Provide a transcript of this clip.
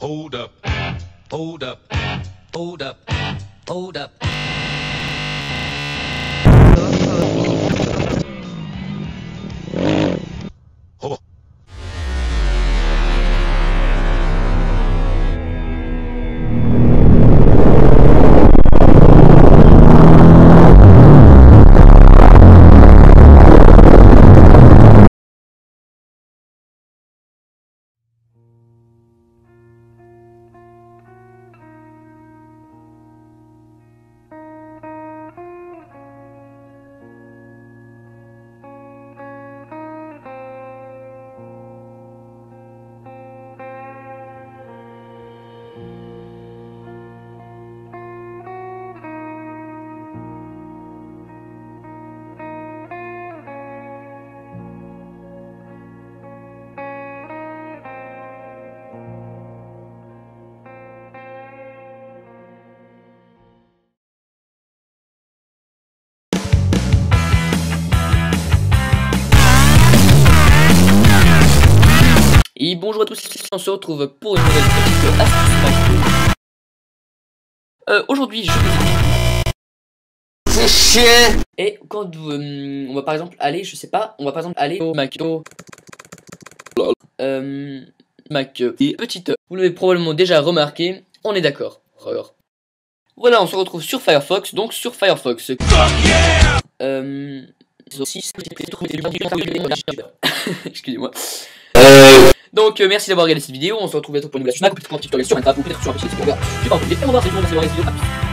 Hold up. Hold up. Hold up. Hold up. Bonjour à tous, on se retrouve pour une nouvelle Mac. Euh, aujourd'hui, je C'est chier Et quand euh, on va par exemple aller, je sais pas, on va par exemple aller au au- Euh, Mac. Et petite, vous l'avez probablement déjà remarqué, on est d'accord. Voilà, on se retrouve sur Firefox, donc sur Firefox. Euh, Excusez-moi. Donc euh, merci d'avoir regardé cette vidéo, on se retrouve bientôt pour une nouvelle Mac, peut-être sur ou peut-être sur un petit on verra. Je vais pas on va voir si vous avez cette vidéo. À plus.